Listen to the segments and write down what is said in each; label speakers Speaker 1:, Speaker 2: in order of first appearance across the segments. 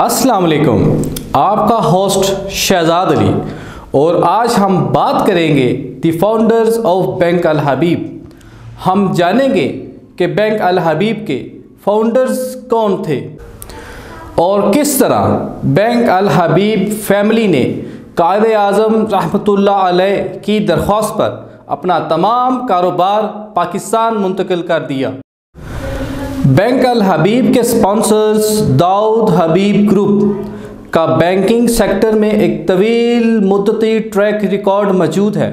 Speaker 1: अस्सलाम वालेकुम। आपका होस्ट शहजाद अली। और आज हम बात करेंगे the founders of bank Al Habib हम जानेंगे कि बैंक अल हबीब के फाउंडर्स कौन थे और किस तरह बैंक अल हबीब फैमिली ने कायद आज़म रहमतुल्लाह अलैह की दरख्वास्त पर अपना तमाम कारोबार पाकिस्तान मुंतकिल कर दिया। बैंक अल हबीब के स्पॉन्सर्स दाऊद हबीब ग्रुप का बैंकिंग सेक्टर में एक तवील मुद्दती ट्रैक रिकॉर्ड मौजूद है।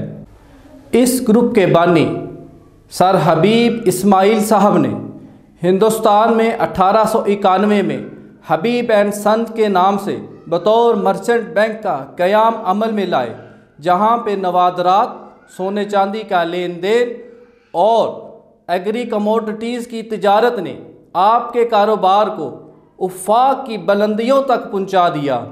Speaker 1: इस ग्रुप के बानी सर हबीब इस्माइल साहब ने हिंदुस्तान में अठारह सौ इक्यानवे में हबीब एंड संत के नाम से बतौर मर्चेंट बैंक का क़याम अमल में लाए, जहाँ पे नवादरात सोने चांदी का लेन देन और एग्री कमोडिटीज़ की तजारत ने आपके कारोबार को उफाक की बुलंदियों तक पहुँचा दिया,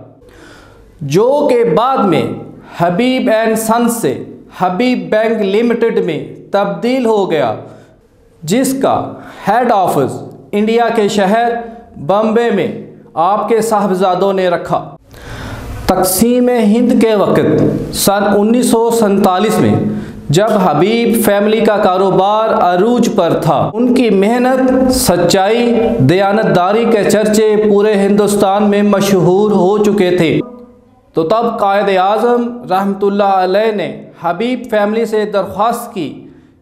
Speaker 1: जो के बाद में हबीब एंड सन से हबीब बैंक लिमिटेड में तब्दील हो गया, जिसका हेड ऑफ़िस इंडिया के शहर बम्बे में आपके साहबजादों ने रखा। तकसीम हिंद के वक्त सन उन्नीस में जब हबीब फैमिली का कारोबार अरूज पर था, उनकी मेहनत, सच्चाई, दयानतदारी के चर्चे पूरे हिंदुस्तान में मशहूर हो चुके थे। तो तब कायद आज़म रहमतुल्लाह ने हबीब फैमिली से दरख्वास्त की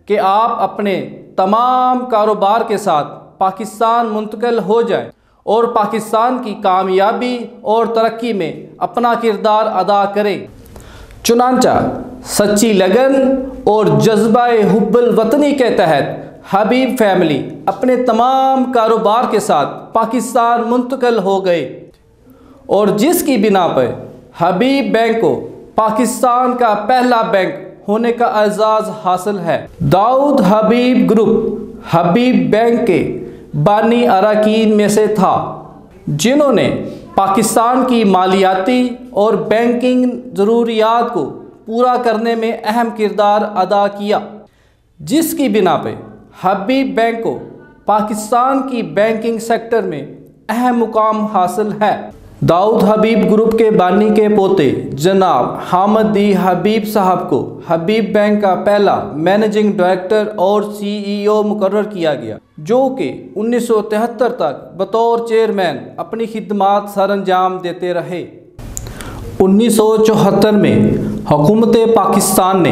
Speaker 1: कि आप अपने तमाम कारोबार के साथ पाकिस्तान मुंतकिल हो जाएँ और पाकिस्तान की कामयाबी और तरक्की में अपना किरदार अदा करें। चुनांचा सच्ची लगन और जज्बा हुब्बल वतनी के तहत हबीब फैमिली अपने तमाम कारोबार के साथ पाकिस्तान मुंतकल हो गए और जिसकी बिना पर हबीब बैंक को पाकिस्तान का पहला बैंक होने का एजाज़ हासिल है। दाऊद हबीब ग्रुप हबीब बैंक के बानी अरकान में से था, जिन्होंने पाकिस्तान की मालियाती और बैंकिंग ज़रूरियात को पूरा करने में अहम किरदार अदा किया, जिसकी बिना पे हबीब बैंक को पाकिस्तान की बैंकिंग सेक्टर में अहम मुकाम हासिल है। दाऊद हबीब ग्रुप के बानी के पोते जनाब हामद हबीब साहब को हबीब बैंक का पहला मैनेजिंग डायरेक्टर और सीईओ मुकर किया गया, जो कि 1973 तक बतौर चेयरमैन अपनी खिदमात सर अंजाम देते रहे। 1974 में हुकूमत पाकिस्तान ने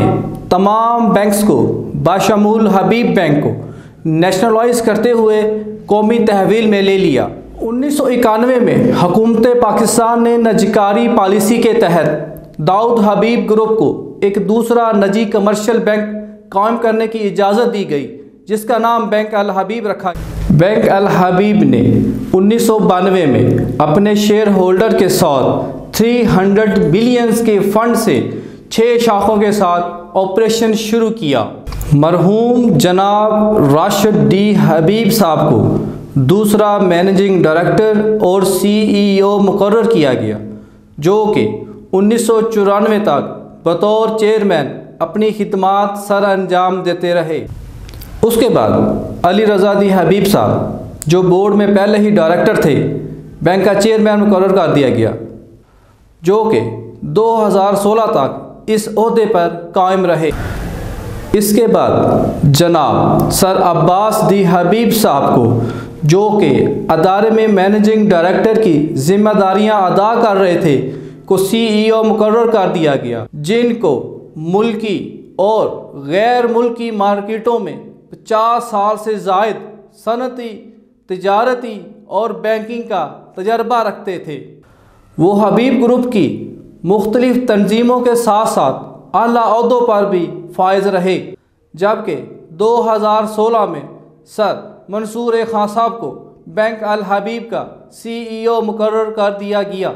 Speaker 1: तमाम बैंक्स को, बाशमूल हबीब बैंक को नेशनलाइज करते हुए कौमी तहवील में ले लिया। उन्नीस सौ इक्यानवे में हुकूमत पाकिस्तान ने नजकारी पॉलिसी के तहत दाऊद हबीब ग्रुप को एक दूसरा नजी कमर्शियल बैंक कायम करने की इजाज़त दी गई, जिसका नाम बैंक अल हबीब रखा बैंक अल हबीब ने उन्नीस सौ बानवे में अपने शेयर होल्डर के साथ 300 बिलियंस के फंड से छः शाखों के साथ ऑपरेशन शुरू किया। मरहूम जनाब राशिद डी हबीब साहब को दूसरा मैनेजिंग डायरेक्टर और सीईओ मुकर किया गया, जो कि उन्नीस सौ चौरानवे तक बतौर चेयरमैन अपनी खिदमात सर अंजाम देते रहे। उसके बाद अली रज़ा दी हबीब साहब, जो बोर्ड में पहले ही डायरेक्टर थे बैंक का चेयरमैन मुकर कर दिया गया। जो कि 2016 तक इस अहदे पर कायम रहे। इसके बाद जनाब सर अब्बास दी हबीब साहब को, जो कि अदारे में मैनेजिंग डायरेक्टर की जिम्मेदारियाँ अदा कर रहे थे, को सीईओ मुकर कर दिया गया, जिनको मुल्की और गैर मुल्की मार्केटों में 50 साल से जायद सनती, तजारती और बैंकिंग का तजर्बा रखते थे। वो हबीब ग्रुप की मुख्तलिफ़ तंजीमों के साथ साथ अला अहदों पर भी फायज रहे, जबकि 2016 में सर मंसूर खां साहब को बैंक अल हबीब का सीईओ मुकर कर दिया गया।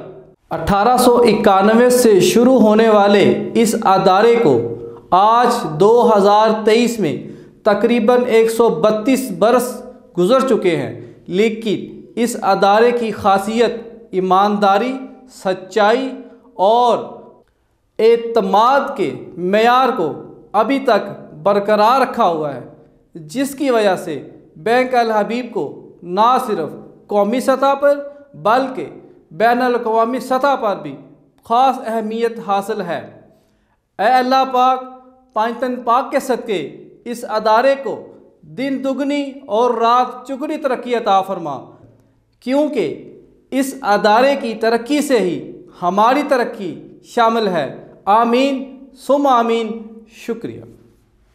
Speaker 1: अठारह से शुरू होने वाले इस अदारे को आज 2023 में तकरीबन 132 बरस गुजर चुके हैं, लेकिन इस अदारे की खासियत ईमानदारी, सच्चाई और एतमाद के मैार को अभी तक बरकरार रखा हुआ है, जिसकी वजह से बैंक अल हबीब को ना सिर्फ़ कौमी सतह पर, बल्कि बैन अवी सतह पर भी ख़ास अहमियत हासिल है। अल्लाह पाक, पांचतन पाक के सदक़े इस अदारे को दिन दुगनी और रात चुगनी तरक्की अता फरमा, क्योंकि इस अदारे की तरक्की से ही हमारी तरक्की शामिल है। आमीन सुम आमीन शुक्रिया।